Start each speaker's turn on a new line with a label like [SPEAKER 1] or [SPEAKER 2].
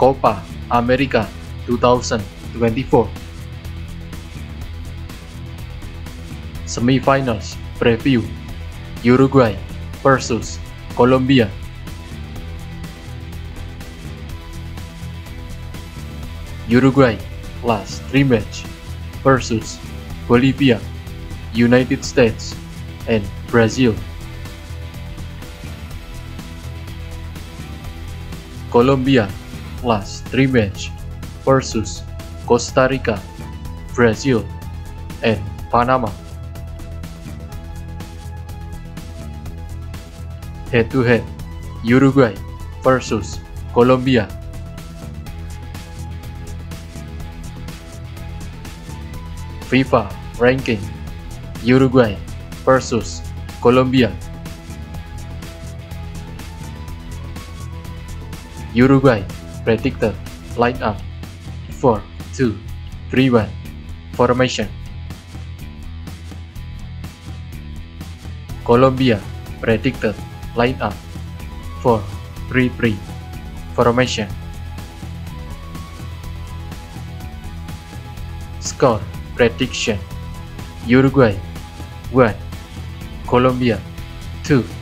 [SPEAKER 1] Copa America 2024 Semifinals Preview Uruguay versus Colombia Uruguay last rematch versus Bolivia, United States, and Brazil. Colombia last rematch versus Costa Rica, Brazil, and Panama. Head to head Uruguay versus Colombia. FIFA ranking Uruguay versus Colombia. Uruguay predicted lineup 4 2 3 1 formation. Colombia predicted lineup 4 3 3 formation. Score prediction. Uruguay 1 Colombia 2